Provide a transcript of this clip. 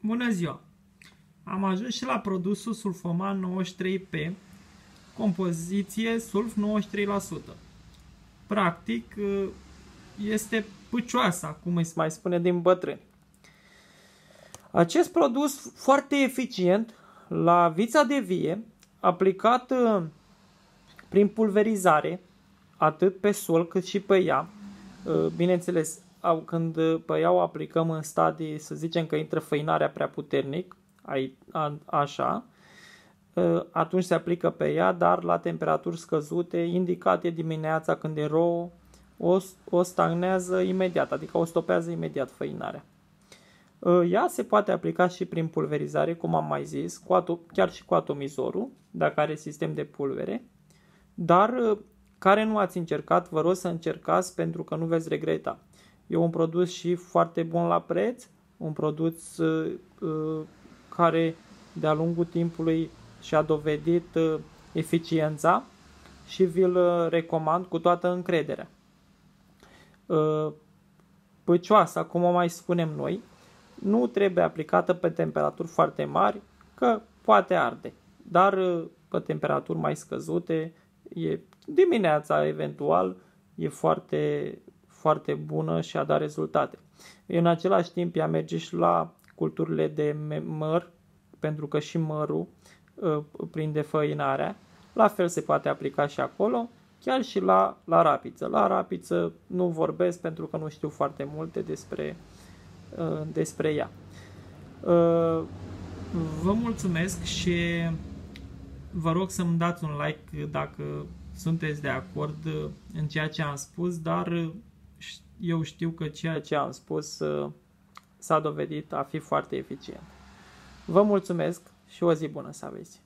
Bună ziua! Am ajuns și la produsul sulfoman 93P, compoziție sulf 93%. Practic, este pâcioasa, cum îi mai spune din bătrâni. Acest produs foarte eficient la vița de vie, aplicat uh, prin pulverizare, atât pe sol cât și pe ea, uh, bineînțeles, când pe ea o aplicăm în stadii, să zicem că intră făinarea prea puternic, așa, ă, atunci se aplică pe ea, dar la temperaturi scăzute, indicate dimineața când e rouă, o, o stagnează imediat, adică o stopează imediat făinarea. Ă, ea se poate aplica și prin pulverizare, cum am mai zis, cu atom, chiar și cu atomizorul, dacă are sistem de pulvere, dar ă, care nu ați încercat, vă rog să încercați pentru că nu veți regreta. E un produs și foarte bun la preț, un produs uh, uh, care de-a lungul timpului și-a dovedit uh, eficiența și vi-l uh, recomand cu toată încrederea. Uh, păcioasa, cum o mai spunem noi, nu trebuie aplicată pe temperaturi foarte mari, că poate arde, dar uh, pe temperaturi mai scăzute, e dimineața eventual, e foarte foarte bună și a dat rezultate. În același timp, ea merge și la culturile de măr, pentru că și mărul uh, prinde făinarea. La fel se poate aplica și acolo, chiar și la, la rapiță. La rapiță nu vorbesc pentru că nu știu foarte multe despre, uh, despre ea. Uh, vă mulțumesc și vă rog să-mi dați un like dacă sunteți de acord în ceea ce am spus, dar eu știu că ceea ce am spus uh, s-a dovedit a fi foarte eficient. Vă mulțumesc și o zi bună să aveți!